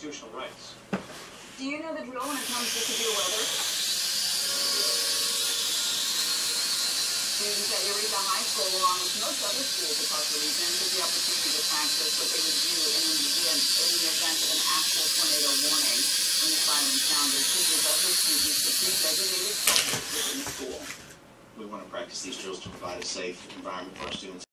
constitutional rights. Do you know the drill when it comes to severe weather? Students at Eureka High School, along with most other schools across the region, took the opportunity to practice what they would do in, in, in the event of an actual tornado warning. When the siren sounded, teachers also students to keep designated shelters within the school. We want to practice these drills to provide a safe environment for our students.